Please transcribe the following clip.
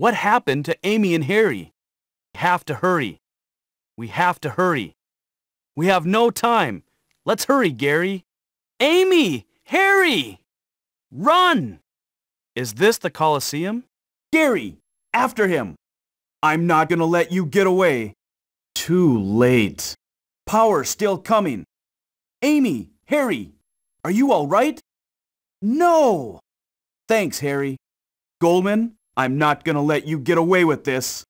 What happened to Amy and Harry? We have to hurry. We have to hurry. We have no time. Let's hurry, Gary. Amy! Harry! Run! Is this the Colosseum? Gary, after him! I'm not gonna let you get away. Too late. Power still coming. Amy, Harry, are you all right? No! Thanks, Harry. Goldman, I'm not gonna let you get away with this.